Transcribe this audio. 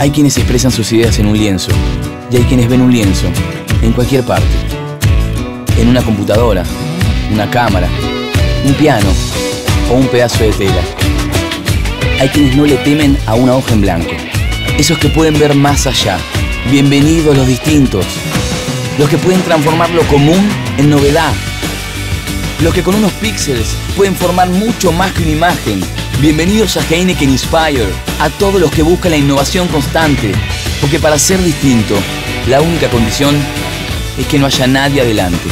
Hay quienes expresan sus ideas en un lienzo y hay quienes ven un lienzo en cualquier parte. En una computadora, una cámara, un piano o un pedazo de tela. Hay quienes no le temen a una hoja en blanco. Esos que pueden ver más allá. Bienvenidos los distintos. Los que pueden transformar lo común en novedad. Los que con unos píxeles pueden formar mucho más que una imagen. Bienvenidos a Heineken Inspire, a todos los que buscan la innovación constante. Porque para ser distinto, la única condición es que no haya nadie adelante.